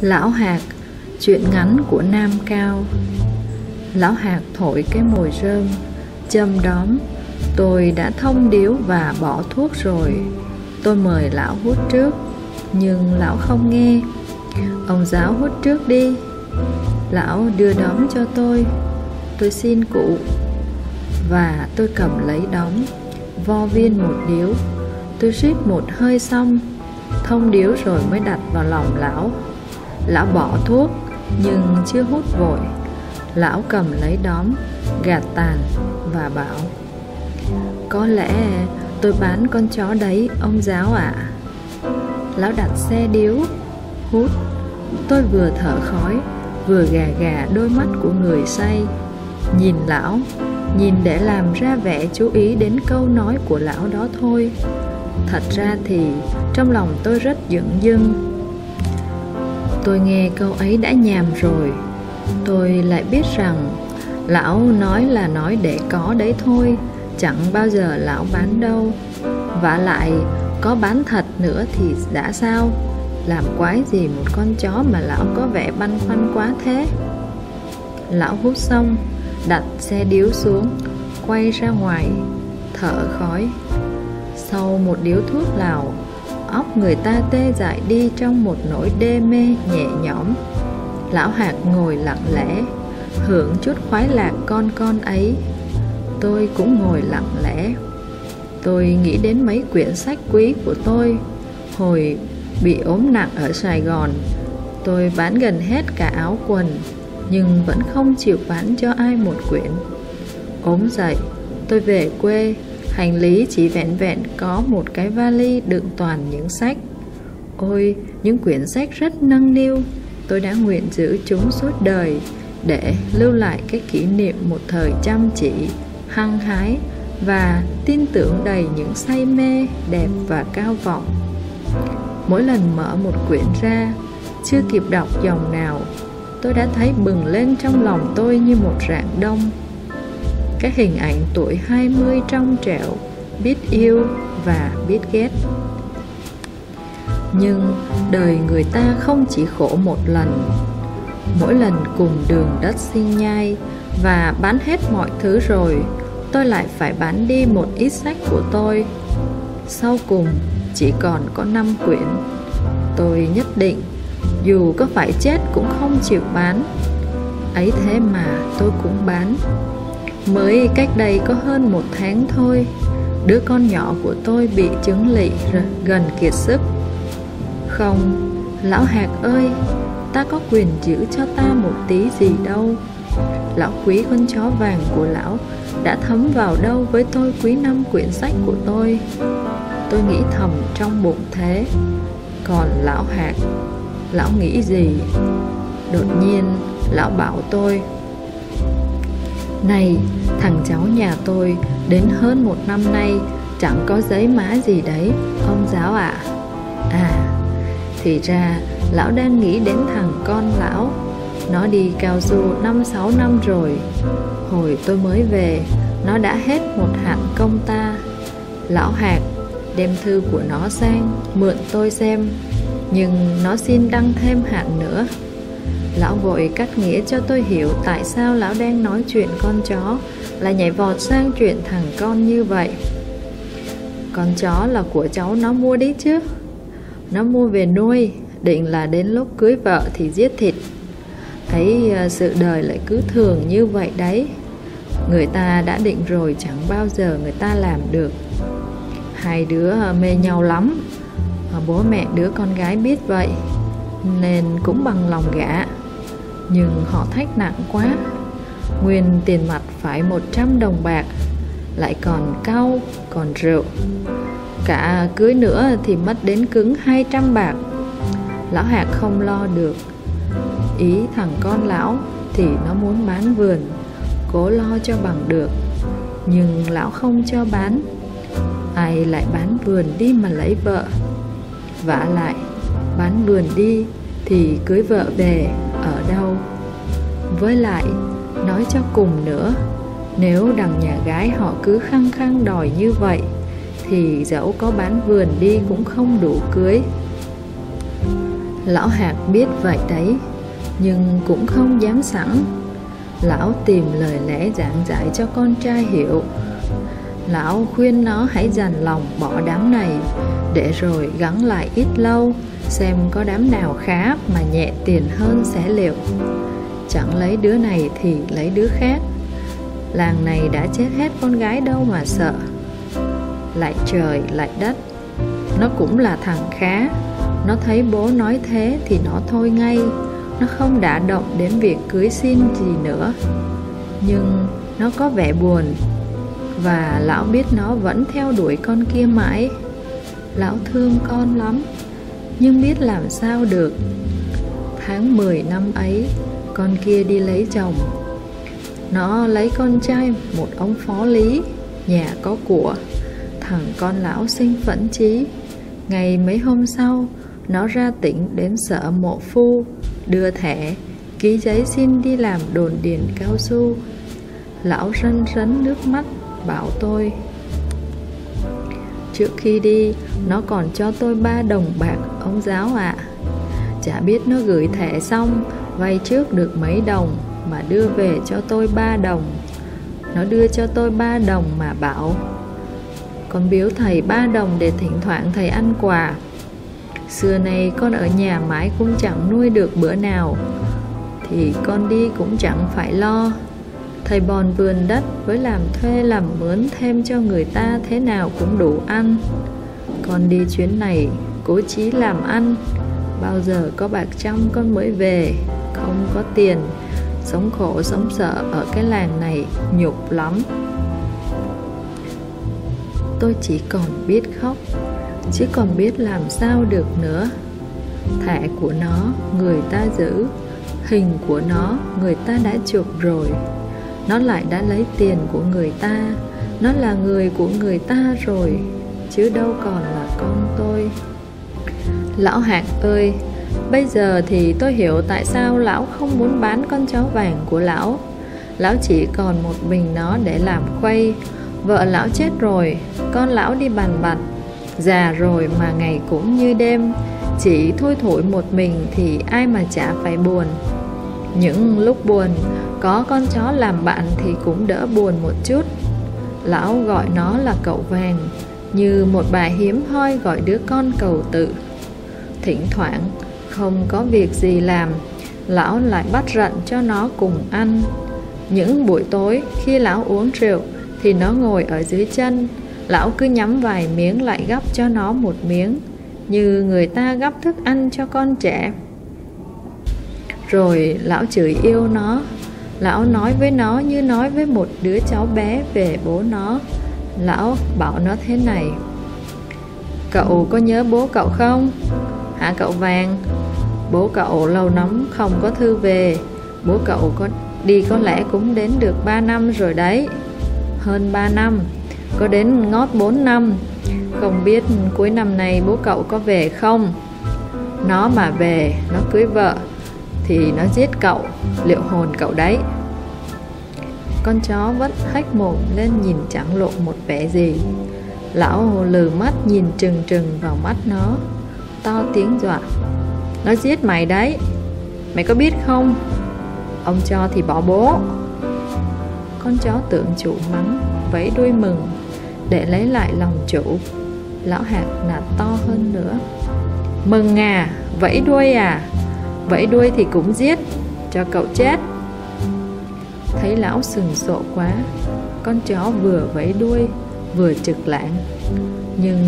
Lão Hạc, Chuyện ngắn của Nam Cao. Lão Hạc thổi cái mồi rơm, Châm đóm. Tôi đã thông điếu và bỏ thuốc rồi. Tôi mời lão hút trước, Nhưng lão không nghe. Ông giáo hút trước đi. Lão đưa đóm cho tôi. Tôi xin cụ. Và tôi cầm lấy đóm, Vo viên một điếu. Tôi rít một hơi xong, Thông điếu rồi mới đặt vào lòng lão. Lão bỏ thuốc, Nhưng chưa hút vội. Lão cầm lấy đóm, Gạt tàn và bảo, Có lẽ tôi bán con chó đấy, Ông giáo ạ. À. Lão đặt xe điếu, Hút. Tôi vừa thở khói, Vừa gà gà đôi mắt của người say. Nhìn lão, Nhìn để làm ra vẻ chú ý đến câu nói của lão đó thôi. Thật ra thì, trong lòng tôi rất dững dưng. Tôi nghe câu ấy đã nhàm rồi. Tôi lại biết rằng Lão nói là nói để có đấy thôi, Chẳng bao giờ lão bán đâu. Vả lại, có bán thật nữa thì đã sao? Làm quái gì một con chó mà lão có vẻ băn khoăn quá thế? Lão hút xong, Đặt xe điếu xuống, Quay ra ngoài, Thở khói. Sau một điếu thuốc lào óc người ta tê dại đi trong một nỗi đê mê nhẹ nhõm. Lão hạt ngồi lặng lẽ, hưởng chút khoái lạc con con ấy. Tôi cũng ngồi lặng lẽ. Tôi nghĩ đến mấy quyển sách quý của tôi. Hồi bị ốm nặng ở sài gòn, tôi bán gần hết cả áo quần, nhưng vẫn không chịu bán cho ai một quyển. Ốm dậy, tôi về quê. Hành lý chỉ vẹn vẹn có một cái vali đựng toàn những sách. Ôi, những quyển sách rất nâng niu. Tôi đã nguyện giữ chúng suốt đời Để lưu lại cái kỷ niệm một thời chăm chỉ, hăng hái Và tin tưởng đầy những say mê, đẹp và cao vọng. Mỗi lần mở một quyển ra Chưa kịp đọc dòng nào Tôi đã thấy bừng lên trong lòng tôi như một rạng đông các hình ảnh tuổi 20 trong trẻo, biết yêu và biết ghét. Nhưng đời người ta không chỉ khổ một lần. Mỗi lần cùng đường đất sinh nhai và bán hết mọi thứ rồi, tôi lại phải bán đi một ít sách của tôi. Sau cùng chỉ còn có 5 quyển. Tôi nhất định dù có phải chết cũng không chịu bán. Ấy thế mà tôi cũng bán. Mới cách đây có hơn một tháng thôi Đứa con nhỏ của tôi bị chứng lị gần kiệt sức. Không, lão hạt ơi Ta có quyền giữ cho ta một tí gì đâu. Lão quý con chó vàng của lão Đã thấm vào đâu với tôi quý năm quyển sách của tôi? Tôi nghĩ thầm trong bụng thế. Còn lão hạt Lão nghĩ gì? Đột nhiên lão bảo tôi này, thằng cháu nhà tôi đến hơn một năm nay chẳng có giấy mã gì đấy, ông giáo ạ. À. à, thì ra lão đang nghĩ đến thằng con lão. Nó đi cao su 5-6 năm rồi. Hồi tôi mới về, nó đã hết một hạn công ta. Lão hạt đem thư của nó sang, mượn tôi xem. Nhưng nó xin đăng thêm hạn nữa. Lão vội cắt nghĩa cho tôi hiểu tại sao lão đang nói chuyện con chó là nhảy vọt sang chuyện thằng con như vậy. Con chó là của cháu, nó mua đấy chứ. Nó mua về nuôi, Định là đến lúc cưới vợ thì giết thịt. Thấy à, sự đời lại cứ thường như vậy đấy. Người ta đã định rồi, chẳng bao giờ người ta làm được. Hai đứa à, mê nhau lắm. À, bố mẹ đứa con gái biết vậy, Nên cũng bằng lòng gã nhưng họ thách nặng quá. Nguyên tiền mặt phải 100 đồng bạc Lại còn cau, còn rượu. Cả cưới nữa thì mất đến cứng 200 bạc. Lão Hạc không lo được. Ý thằng con lão thì nó muốn bán vườn Cố lo cho bằng được. Nhưng lão không cho bán. Ai lại bán vườn đi mà lấy vợ? Vả lại bán vườn đi thì cưới vợ về ở đâu. Với lại, nói cho cùng nữa, nếu đằng nhà gái họ cứ khăng khăng đòi như vậy, thì dẫu có bán vườn đi cũng không đủ cưới. Lão Hạc biết vậy đấy, Nhưng cũng không dám sẵn. Lão tìm lời lẽ giảng giải cho con trai hiểu Lão khuyên nó hãy dành lòng bỏ đám này. Để rồi gắn lại ít lâu, Xem có đám nào khá mà nhẹ tiền hơn sẽ liệu. Chẳng lấy đứa này thì lấy đứa khác. Làng này đã chết hết con gái đâu mà sợ. Lại trời, lại đất. Nó cũng là thằng khá. Nó thấy bố nói thế thì nó thôi ngay. Nó không đã động đến việc cưới xin gì nữa. Nhưng nó có vẻ buồn. Và lão biết nó vẫn theo đuổi con kia mãi. Lão thương con lắm, Nhưng biết làm sao được. Tháng 10 năm ấy, Con kia đi lấy chồng. Nó lấy con trai một ông phó lý, Nhà có của. Thằng con lão sinh phẫn trí Ngày mấy hôm sau, Nó ra tỉnh đến sở mộ phu, Đưa thẻ, Ký giấy xin đi làm đồn điền cao su. Lão rân rấn nước mắt. Bảo tôi, Trước khi đi, Nó còn cho tôi ba đồng bạc, Ông giáo ạ. À. Chả biết nó gửi thẻ xong, Vay trước được mấy đồng mà đưa về cho tôi ba đồng. Nó đưa cho tôi ba đồng mà bảo, Con biếu thầy ba đồng để thỉnh thoảng thầy ăn quà. Xưa nay con ở nhà mãi cũng chẳng nuôi được bữa nào, Thì con đi cũng chẳng phải lo. Thầy bòn vườn đất với làm thuê làm mướn thêm cho người ta thế nào cũng đủ ăn. Con đi chuyến này, cố chí làm ăn. Bao giờ có bạc trăm con mới về, Không có tiền. Sống khổ, sống sợ ở cái làng này nhục lắm. Tôi chỉ còn biết khóc, chứ còn biết làm sao được nữa. Thẻ của nó, người ta giữ. Hình của nó, người ta đã chụp rồi. Nó lại đã lấy tiền của người ta. Nó là người của người ta rồi Chứ đâu còn là con tôi. Lão Hạc ơi Bây giờ thì tôi hiểu tại sao lão không muốn bán con chó vàng của lão. Lão chỉ còn một mình nó để làm khuây. Vợ lão chết rồi, con lão đi bàn bặt Già rồi mà ngày cũng như đêm Chỉ thui thổi một mình thì ai mà chả phải buồn. Những lúc buồn, có con chó làm bạn thì cũng đỡ buồn một chút. Lão gọi nó là cậu vàng Như một bà hiếm hoi gọi đứa con cầu tự. Thỉnh thoảng không có việc gì làm lão lại bắt rận cho nó cùng ăn. Những buổi tối khi lão uống rượu thì nó ngồi ở dưới chân. Lão cứ nhắm vài miếng lại gắp cho nó một miếng như người ta gắp thức ăn cho con trẻ rồi lão chửi yêu nó. Lão nói với nó như nói với một đứa cháu bé về bố nó. Lão bảo nó thế này. Cậu có nhớ bố cậu không? Hả cậu vàng? Bố cậu lâu lắm không có thư về. Bố cậu có đi có lẽ cũng đến được 3 năm rồi đấy. Hơn 3 năm, Có đến ngót 4 năm. Không biết cuối năm này bố cậu có về không? Nó mà về, Nó cưới vợ. Thì nó giết cậu, Liệu hồn cậu đấy. Con chó vẫn hách mồm lên nhìn chẳng lộ một vẻ gì. Lão lừ mắt nhìn trừng trừng vào mắt nó, To tiếng dọa. Nó giết mày đấy. Mày có biết không? Ông cho thì bỏ bố. Con chó tượng chủ mắng, Vẫy đuôi mừng, Để lấy lại lòng chủ. Lão hạt nạt to hơn nữa. Mừng à Vẫy đuôi à. Vẫy đuôi thì cũng giết. Cho cậu chết. Thấy lão sừng sộ quá, Con chó vừa vẫy đuôi, Vừa trực lạng. Nhưng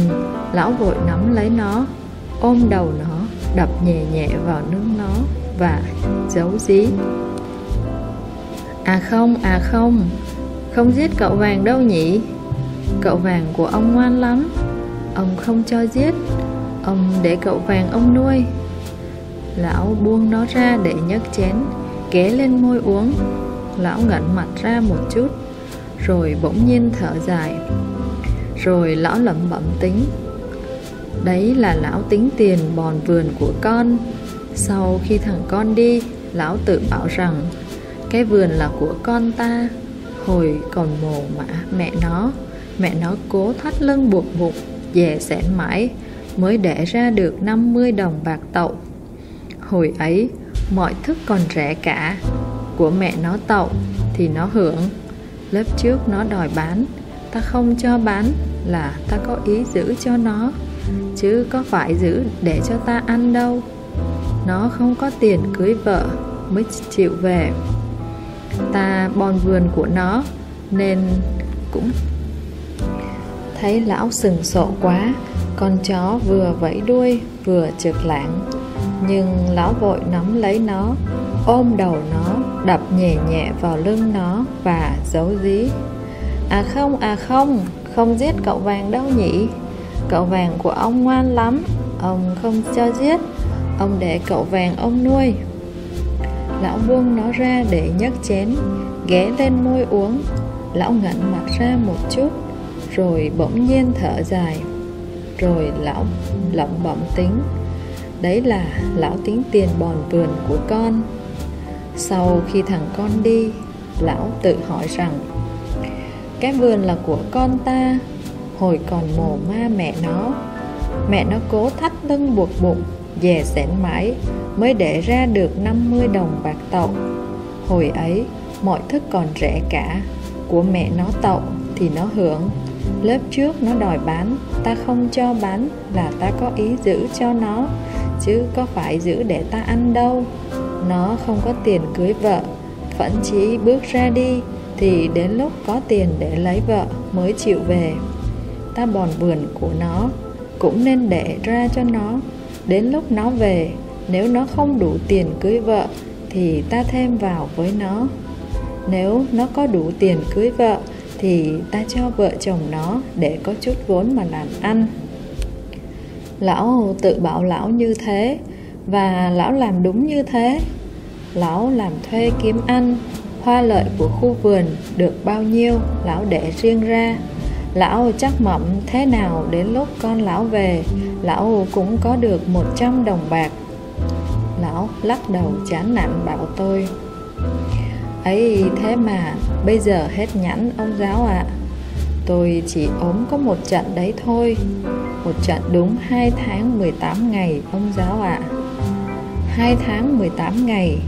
lão vội nắm lấy nó, Ôm đầu nó, đập nhẹ nhẹ vào nướng nó và giấu dí. À không à không không giết cậu vàng đâu nhỉ. Cậu vàng của ông ngoan lắm. Ông không cho giết. Ông để cậu vàng ông nuôi lão buông nó ra để nhấc chén ghé lên môi uống. Lão ngẩng mặt ra một chút, rồi bỗng nhiên thở dài. Rồi lão lẩm bẩm tính, Đấy là lão tính tiền bòn vườn của con. Sau khi thằng con đi, Lão tự bảo rằng, Cái vườn là của con ta. Hồi còn mồ mã mẹ nó Mẹ nó cố thắt lưng buộc bụng, Dè sẻn mãi, Mới để ra được 50 đồng bạc tậu. Hồi ấy, mọi thức còn rẻ cả. Của mẹ nó tậu thì nó hưởng. Lớp trước nó đòi bán, Ta không cho bán là ta có ý giữ cho nó, Chứ có phải giữ để cho ta ăn đâu. Nó không có tiền cưới vợ mới chịu về. Ta bon vườn của nó Nên cũng thấy lão sừng sộ quá. Con chó vừa vẫy đuôi, vừa trượt lạng. Nhưng lão vội nắm lấy nó Ôm đầu nó Đập nhẹ nhẹ vào lưng nó Và giấu dí. À không, à không Không giết cậu vàng đâu nhỉ. Cậu vàng của ông ngoan lắm Ông không cho giết. Ông để cậu vàng ông nuôi. Lão buông nó ra để nhấc chén Ghé lên môi uống. Lão ngẩn mặt ra một chút Rồi bỗng nhiên thở dài. Rồi lão lẩm bẩm tính. Đấy là lão tính tiền bòn vườn của con. Sau khi thằng con đi, Lão tự hỏi rằng, Cái vườn là của con ta, Hồi còn mồ ma mẹ nó. Mẹ nó cố thắt lưng buộc bụng, Dè xẻn mãi Mới để ra được 50 đồng bạc tậu. Hồi ấy, Mọi thức còn rẻ cả, Của mẹ nó tậu Thì nó hưởng. Lớp trước nó đòi bán, Ta không cho bán Là ta có ý giữ cho nó. Chứ có phải giữ để ta ăn đâu. Nó không có tiền cưới vợ phẫn chí bước ra đi, Thì đến lúc có tiền để lấy vợ Mới chịu về. Ta bòn vườn của nó, Cũng nên để ra cho nó. Đến lúc nó về, Nếu nó không đủ tiền cưới vợ, Thì ta thêm vào với nó. Nếu nó có đủ tiền cưới vợ, Thì ta cho vợ chồng nó Để có chút vốn mà làm ăn. Lão tự bảo lão như thế, Và lão làm đúng như thế. Lão làm thuê kiếm ăn, Hoa lợi của khu vườn được bao nhiêu, Lão để riêng ra. Lão chắc mẩm thế nào đến lúc con lão về, Lão cũng có được 100 đồng bạc. Lão lắc đầu chán nản bảo tôi, ấy thế mà, bây giờ hết nhẵn ông giáo ạ. à. Tôi chỉ ốm có một trận đấy thôi. Một trận đúng 2 tháng 18 ngày, ông giáo ạ. À. 2 tháng 18 ngày,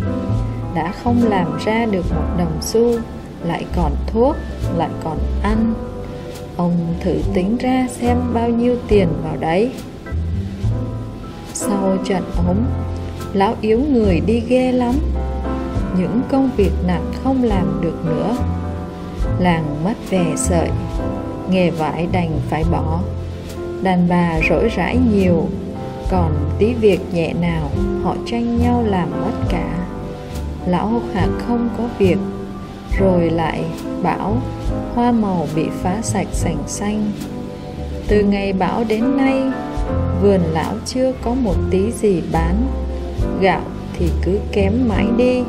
Đã không làm ra được một đồng xu, Lại còn thuốc, Lại còn ăn. Ông thử tính ra xem bao nhiêu tiền vào đấy. Sau trận ốm, Lão yếu người đi ghê lắm. Những công việc nặng không làm được nữa. Làng mất về sợi. Nghề vải đành phải bỏ. Đàn bà rỗi rãi nhiều, Còn tí việc nhẹ nào Họ tranh nhau làm mất cả. Lão Hạc không có việc, Rồi lại bão Hoa màu bị phá sạch sành xanh. Từ ngày bão đến nay, Vườn lão chưa có một tí gì bán. Gạo thì cứ kém mãi đi.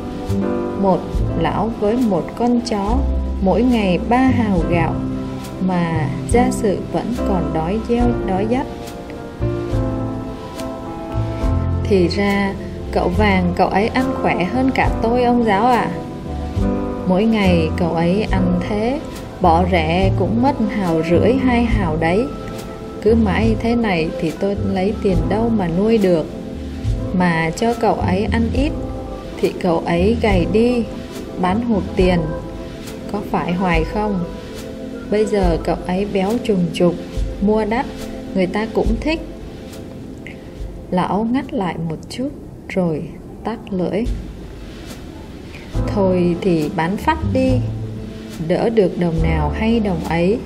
Một, lão với một con chó, Mỗi ngày ba hào gạo. Mà gia sự vẫn còn đói gieo, đói dắt Thì ra, cậu vàng cậu ấy ăn khỏe hơn cả tôi, ông giáo ạ. À? Mỗi ngày cậu ấy ăn thế, Bỏ rẻ cũng mất hào rưỡi, hai hào đấy. Cứ mãi thế này thì tôi lấy tiền đâu mà nuôi được. Mà cho cậu ấy ăn ít Thì cậu ấy gầy đi, Bán hụt tiền. Có phải hoài không? Bây giờ cậu ấy béo trùng trục, Mua đắt, Người ta cũng thích. Lão ngắt lại một chút Rồi tắt lưỡi. Thôi thì bán phát đi, Đỡ được đồng nào hay đồng ấy.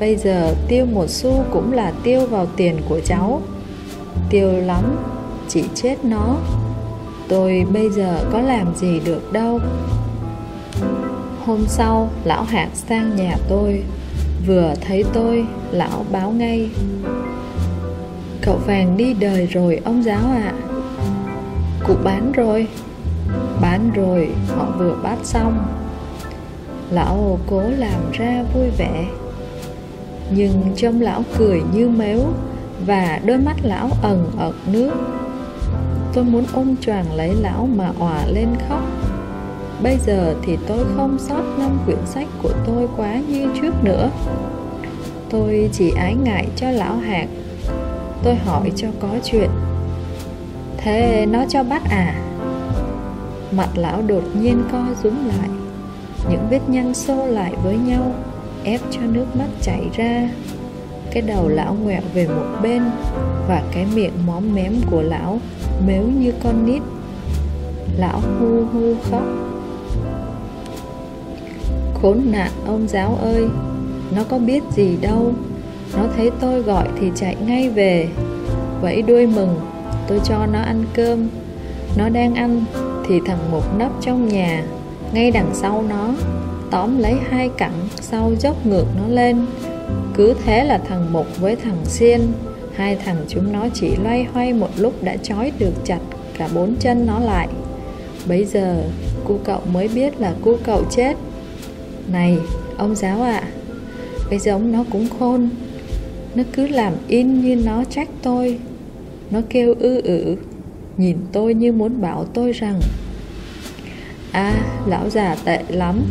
Bây giờ tiêu một xu cũng là tiêu vào tiền của cháu. Tiêu lắm, Chỉ chết nó. Tôi bây giờ có làm gì được đâu. Hôm sau, lão hạt sang nhà tôi. Vừa thấy tôi, Lão báo ngay, Cậu vàng đi đời rồi, ông giáo ạ. À. Cụ bán rồi. Bán rồi, họ vừa bắt xong. Lão cố làm ra vui vẻ. Nhưng trông lão cười như mếu Và đôi mắt lão ẩn ợt nước. Tôi muốn ôm choàng lấy lão mà òa lên khóc. Bây giờ thì tôi không sót năm quyển sách của tôi quá như trước nữa. Tôi chỉ ái ngại cho lão hạt Tôi hỏi cho có chuyện. Thế nó cho bắt à? Mặt lão đột nhiên co rúm lại. Những vết nhăn xô lại với nhau, Ép cho nước mắt chảy ra. Cái đầu lão ngoẹo về một bên Và cái miệng móm mém của lão Mếu như con nít. Lão hu hu khóc. Khốn nạn, ông giáo ơi, Nó có biết gì đâu. Nó thấy tôi gọi thì chạy ngay về. Vẫy đuôi mừng, Tôi cho nó ăn cơm. Nó đang ăn Thì thằng Mục nấp trong nhà, Ngay đằng sau nó, Tóm lấy hai cẳng Sau dốc ngược nó lên. Cứ thế là thằng Mục với thằng Xiên, Hai thằng chúng nó chỉ loay hoay một lúc đã trói được chặt cả bốn chân nó lại. Bây giờ, cu cậu mới biết là cu cậu chết. Này ông giáo ạ. À, Cái giống nó cũng khôn. Nó cứ làm in như nó trách tôi. Nó kêu ư ử Nhìn tôi như muốn bảo tôi rằng À lão già tệ lắm.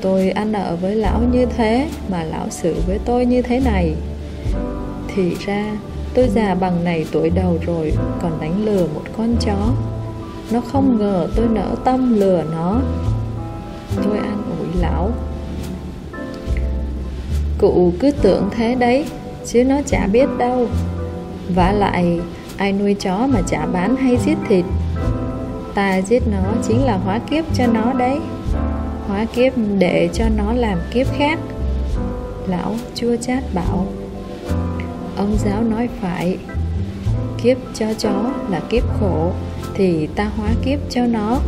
Tôi ăn ở với lão như thế Mà lão xử với tôi như thế này. Thì ra tôi già bằng này tuổi đầu rồi Còn đánh lừa một con chó. Nó không ngờ tôi nỡ tâm lừa nó. Tôi an ủi lão. Cụ cứ tưởng thế đấy, Chứ nó chả biết đâu. Vả lại, Ai nuôi chó mà chả bán hay giết thịt? Ta giết nó chính là hóa kiếp cho nó đấy. Hóa kiếp để cho nó làm kiếp khác. Lão chua chát bảo. Ông giáo nói phải, Kiếp cho chó là kiếp khổ, Thì ta hóa kiếp cho nó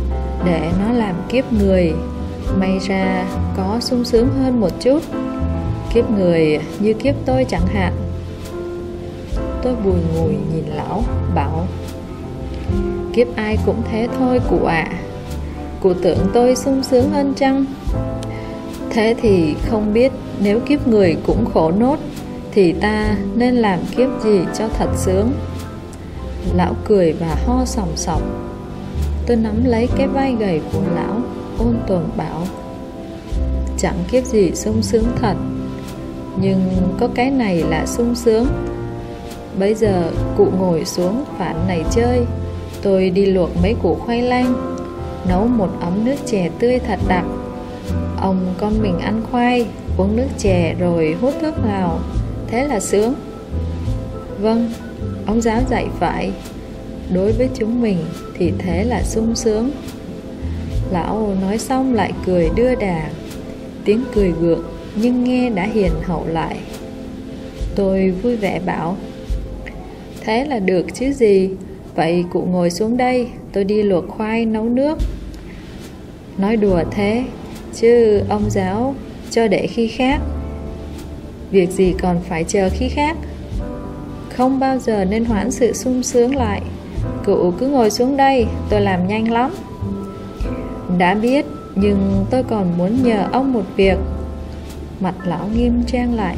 Để nó làm kiếp người. May ra có sung sướng hơn một chút. Kiếp người như kiếp tôi chẳng hạn. Tôi bùi ngùi nhìn lão, Bảo, Kiếp ai cũng thế thôi, cụ ạ. À. Cụ tưởng tôi sung sướng hơn chăng? Thế thì không biết Nếu kiếp người cũng khổ nốt Thì ta nên làm kiếp gì cho thật sướng? Lão cười và ho sòng sọc. Tôi nắm lấy cái vai gầy của lão. Ôn tồn bảo Chẳng kiếp gì sung sướng thật. Nhưng có cái này là sung sướng. Bây giờ cụ ngồi xuống phản này chơi Tôi đi luộc mấy củ khoai lang Nấu một ấm nước chè tươi thật đặc. Ông con mình ăn khoai Uống nước chè rồi hút thuốc lào Thế là sướng. Vâng, ông giáo dạy phải Đối với chúng mình thì thế là sung sướng. Lão nói xong lại cười đưa đà. Tiếng cười gượng, nhưng nghe đã hiền hậu lại. Tôi vui vẻ bảo, Thế là được chứ gì? Vậy cụ ngồi xuống đây, Tôi đi luộc khoai nấu nước. Nói đùa thế, Chứ ông giáo cho để khi khác. Việc gì còn phải chờ khi khác? Không bao giờ nên hoãn sự sung sướng lại. Cụ cứ ngồi xuống đây, Tôi làm nhanh lắm. Đã biết, Nhưng tôi còn muốn nhờ ông một việc. Mặt lão nghiêm trang lại.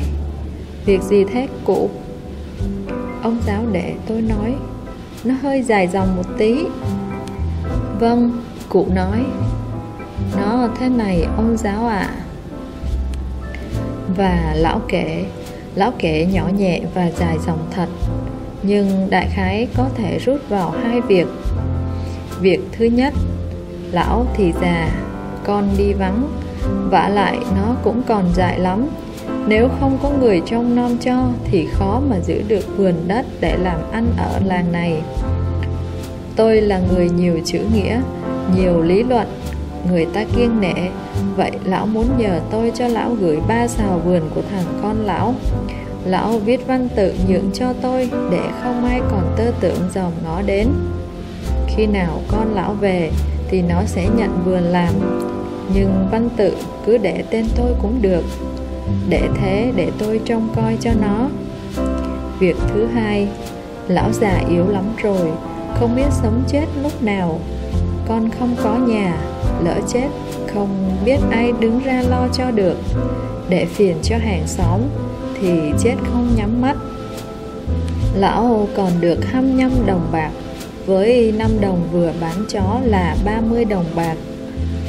Việc gì thế, cụ? Ông giáo để tôi nói. Nó hơi dài dòng một tí. Vâng Cụ nói. Nó thế này, ông giáo ạ. À. Và lão kể. Lão kể nhỏ nhẹ và dài dòng thật. Nhưng đại khái có thể rút vào hai việc. Việc thứ nhất Lão thì già Con đi vắng vả lại nó cũng còn dại lắm nếu không có người trông nom cho thì khó mà giữ được vườn đất để làm ăn ở làng này. Tôi là người nhiều chữ nghĩa, nhiều lý luận, người ta kiêng nể, vậy lão muốn nhờ tôi cho lão gửi ba xào vườn của thằng con lão. Lão viết văn tự nhượng cho tôi để không ai còn tơ tưởng dòm ngó đến. Khi nào con lão về thì nó sẽ nhận vừa làm, nhưng văn tự cứ để tên tôi cũng được để thế để tôi trông coi cho nó. Việc thứ hai lão già yếu lắm rồi không biết sống chết lúc nào. Con không có nhà lỡ chết không biết ai đứng ra lo cho được. Để phiền cho hàng xóm thì chết không nhắm mắt. Lão còn được 25 đồng bạc với 5 đồng vừa bán chó là 30 đồng bạc.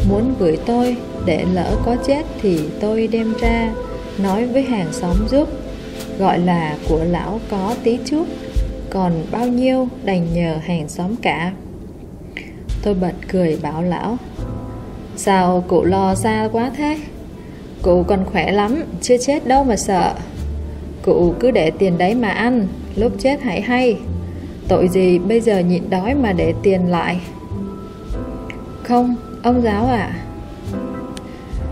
Muốn gửi tôi để lỡ có chết thì tôi đem ra, nói với hàng xóm giúp, gọi là của lão có tí chút, còn bao nhiêu đành nhờ hàng xóm cả. Tôi bật cười bảo lão, Sao cụ lo xa quá thế? Cụ còn khỏe lắm, Chưa chết đâu mà sợ. Cụ cứ để tiền đấy mà ăn, Lúc chết hãy hay. Tội gì bây giờ nhịn đói mà để tiền lại? Không, ông giáo à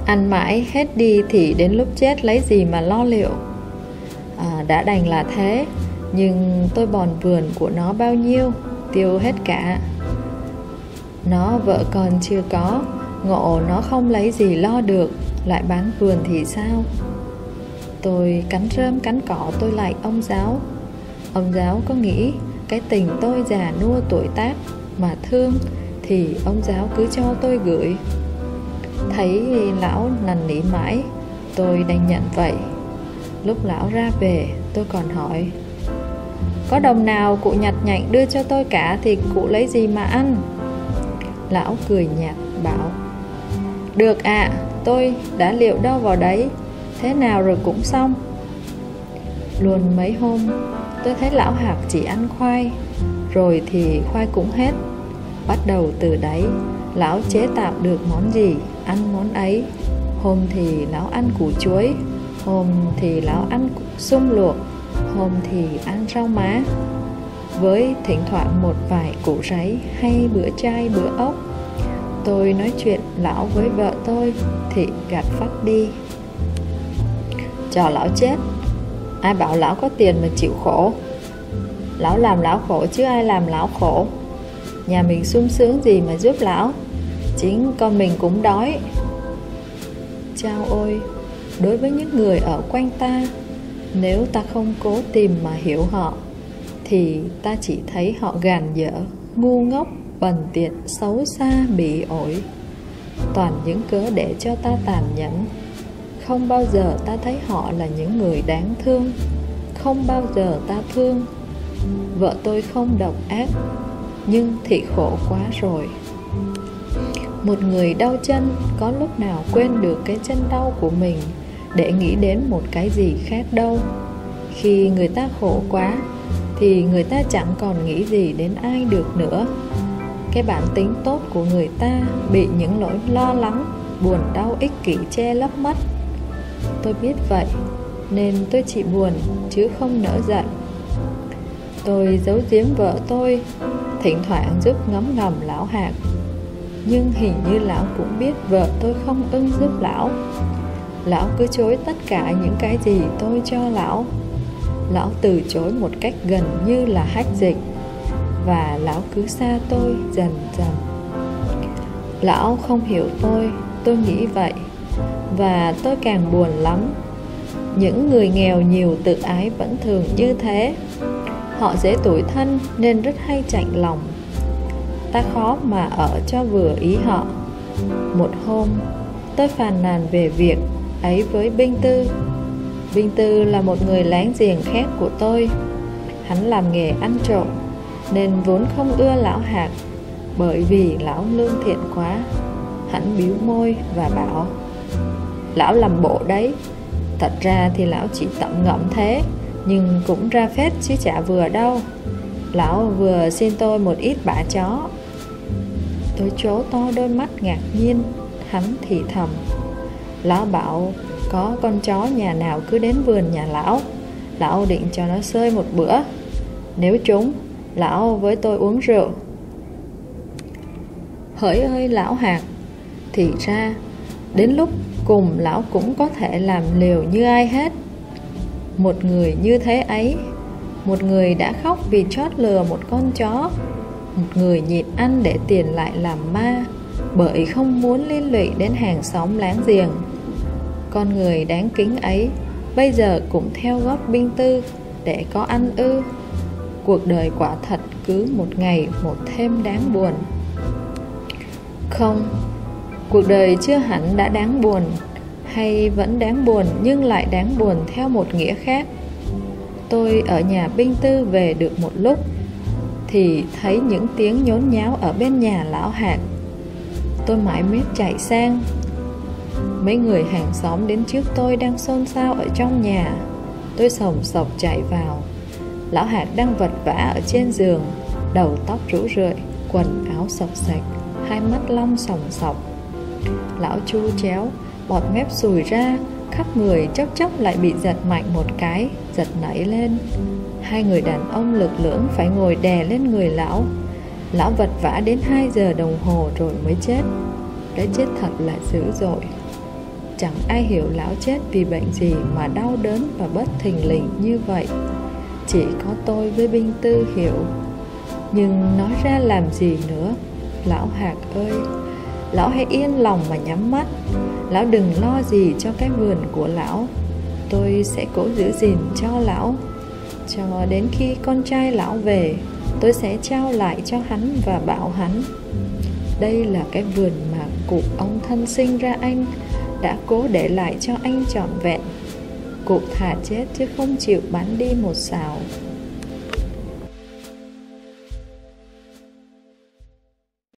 Ăn mãi hết đi thì đến lúc chết lấy gì mà lo liệu? À, Đã đành là thế Nhưng tôi bòn vườn của nó bao nhiêu Tiêu hết cả. Nó vợ con chưa có Ngộ nó không lấy gì lo được Lại bán vườn thì sao? Tôi cắn rơm cắn cỏ tôi lại ông giáo. Ông giáo có nghĩ cái tình tôi già nua tuổi tác mà thương thì ông giáo cứ cho tôi gửi. Thấy lão nằn nỉ mãi tôi đành nhận vậy. Lúc lão ra về tôi còn hỏi có đồng nào cụ nhặt nhạnh đưa cho tôi cả thì cụ lấy gì mà ăn? Lão cười nhạt bảo được ạ à, tôi đã liệu đâu vào đấy thế nào rồi cũng xong. Luôn mấy hôm tôi thấy lão hạc chỉ ăn khoai, rồi thì khoai cũng hết. Bắt đầu từ đấy, lão chế tạo được món gì, ăn món ấy. Hôm thì lão ăn củ chuối, hôm thì lão ăn sung luộc, hôm thì ăn rau má. Với thỉnh thoảng một vài củ ráy hay bữa chay bữa ốc, tôi nói chuyện lão với vợ tôi, thì gạt phát đi. Cho lão chết ai bảo lão có tiền mà chịu khổ? Lão làm lão khổ chứ ai làm lão khổ? Nhà mình sung sướng gì mà giúp lão? Chính con mình cũng đói. Chao ôi, đối với những người ở quanh ta, nếu ta không cố tìm mà hiểu họ, thì ta chỉ thấy họ gàn dở, ngu ngốc, bần tiện, xấu xa, bị ổi. Toàn những cớ để cho ta tàn nhẫn không bao giờ ta thấy họ là những người đáng thương. Không bao giờ ta thương. Vợ tôi không độc ác, nhưng thị khổ quá rồi. Một người đau chân có lúc nào quên được cái chân đau của mình để nghĩ đến một cái gì khác đâu. Khi người ta khổ quá, thì người ta chẳng còn nghĩ gì đến ai được nữa. Cái bản tính tốt của người ta bị những nỗi lo lắng, buồn đau ích kỷ che lấp mất tôi biết vậy, nên tôi chỉ buồn, chứ không nỡ giận. Tôi giấu giếm vợ tôi, thỉnh thoảng giúp ngấm ngầm lão hạt nhưng hình như lão cũng biết vợ tôi không ưng giúp lão. Lão cứ chối tất cả những cái gì tôi cho lão. Lão từ chối một cách gần như là hách dịch, và lão cứ xa tôi dần dần. Lão không hiểu tôi tôi nghĩ vậy và tôi càng buồn lắm. Những người nghèo nhiều tự ái vẫn thường như thế. Họ dễ tủi thân nên rất hay chạnh lòng. Ta khó mà ở cho vừa ý họ. Một hôm, tôi phàn nàn về việc ấy với binh tư. Binh tư là một người láng giềng khác của tôi. Hắn làm nghề ăn trộm, nên vốn không ưa lão hạt bởi vì lão lương thiện quá. Hắn bíu môi và bảo lão làm bộ đấy. Thật ra thì lão chỉ tậm ngậm thế, nhưng cũng ra phết chứ chả vừa đâu. Lão vừa xin tôi một ít bả chó. Tôi chố to đôi mắt ngạc nhiên, hắn thì thầm. Lão bảo, có con chó nhà nào cứ đến vườn nhà lão? Lão định cho nó sơi một bữa. Nếu chúng lão với tôi uống rượu. Hỡi ơi, lão hạt thì ra đến lúc cùng lão cũng có thể làm liều như ai hết. Một người như thế ấy, một người đã khóc vì chót lừa một con chó, một người nhịn ăn để tiền lại làm ma, bởi không muốn liên lụy đến hàng xóm láng giềng. Con người đáng kính ấy, bây giờ cũng theo góp binh tư để có ăn ư. Cuộc đời quả thật cứ một ngày một thêm đáng buồn. Không cuộc đời chưa hẳn đã đáng buồn, hay vẫn đáng buồn nhưng lại đáng buồn theo một nghĩa khác. Tôi ở nhà binh tư về được một lúc, thì thấy những tiếng nhốn nháo ở bên nhà lão hạt tôi mãi mết chạy sang. Mấy người hàng xóm đến trước tôi đang xôn xao ở trong nhà. Tôi sồng sộc chạy vào. Lão Hạc đang vật vã ở trên giường, Đầu tóc rũ rượi, Quần áo sọc sạch, Hai mắt long sòng sọc. Lão chu chéo, Bọt mép sùi ra, Khắp người chốc chốc lại bị giật mạnh một cái, Giật nảy lên. Hai người đàn ông lực lưỡng phải ngồi đè lên người lão. Lão vật vã đến 2 giờ đồng hồ rồi mới chết. Cái chết thật là dữ dội. Chẳng ai hiểu lão chết vì bệnh gì mà đau đớn và bất thình lình như vậy. Chỉ có tôi với binh tư hiểu. Nhưng nói ra làm gì nữa? Lão Hạc ơi! Lão hãy yên lòng mà nhắm mắt. Lão đừng lo gì cho cái vườn của lão. Tôi sẽ cố giữ gìn cho lão. Cho đến khi con trai lão về, Tôi sẽ trao lại cho hắn và bảo hắn. Đây là cái vườn mà cụ ông thân sinh ra anh, Đã cố để lại cho anh trọn vẹn. Cụ thả chết chứ không chịu bán đi một xào.